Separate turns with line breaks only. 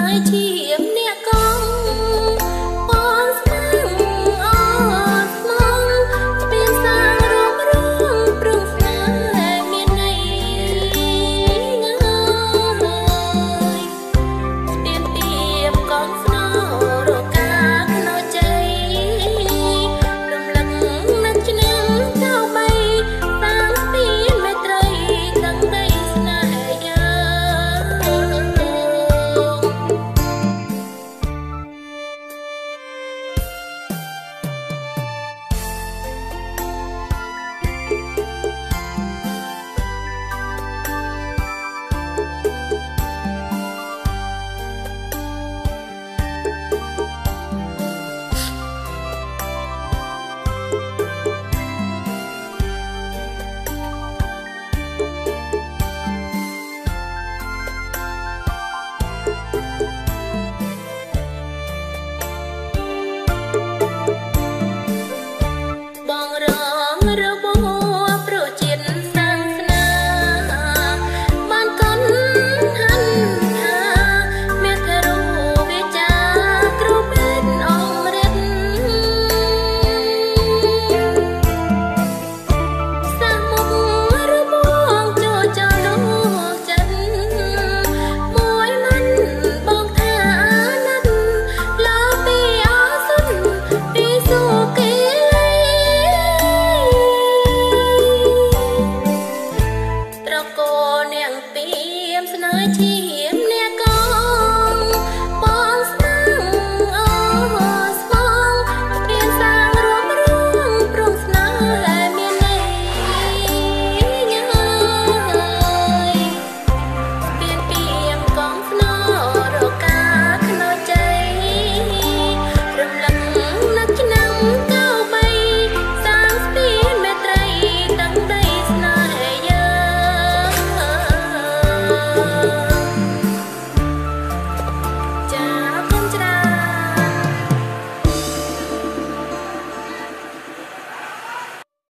ហើយជាមអ្នកក៏ ត្រកោនាងពីមស្នេហ៍ជា